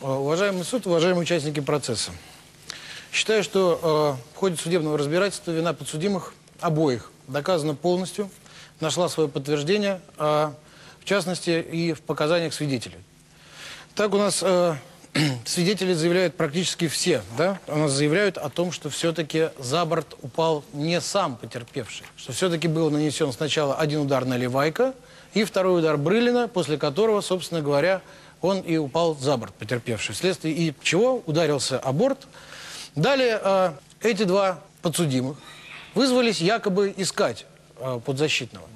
Э, Уважаемый суд, уважаемые участники процесса. Считаю, что э, в ходе судебного разбирательства вина подсудимых обоих доказана полностью, нашла свое подтверждение, а, в частности и в показаниях свидетелей. Так у нас э, свидетели заявляют практически все, да? У нас заявляют о том, что все-таки за борт упал не сам потерпевший, что все-таки был нанесен сначала один удар на Левайка и второй удар Брылина, после которого, собственно говоря, он и упал за борт потерпевший. Вследствие и чего ударился о борт. Далее э, эти два подсудимых вызвались якобы искать э, подзащитного.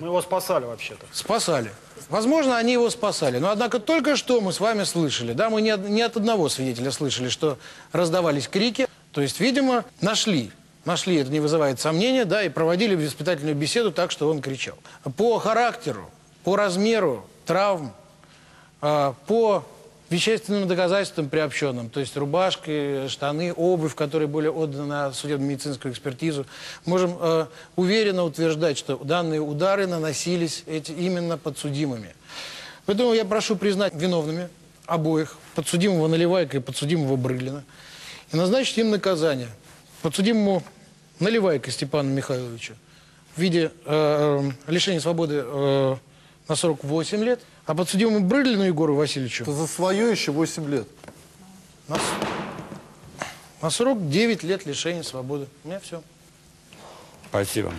Мы его спасали вообще-то. Спасали. Возможно, они его спасали. Но, однако, только что мы с вами слышали, да, мы не от, не от одного свидетеля слышали, что раздавались крики. То есть, видимо, нашли. Нашли, это не вызывает сомнения, да, и проводили воспитательную беседу так, что он кричал. По характеру, по размеру травм, а, по вещественным доказательствам приобщенным, то есть рубашки, штаны, обувь, которые были отданы на судебно-медицинскую экспертизу, можем э, уверенно утверждать, что данные удары наносились эти, именно подсудимыми. Поэтому я прошу признать виновными обоих, подсудимого Наливайка и подсудимого Брылина, и назначить им наказание. Подсудимому Наливайка Степану Михайловичу в виде э, э, лишения свободы э, на 48 лет, а подсудимому Брылину Егору Васильевичу Это за свое еще 8 лет. на, на срок 9 лет лишения свободы. У меня все. Спасибо.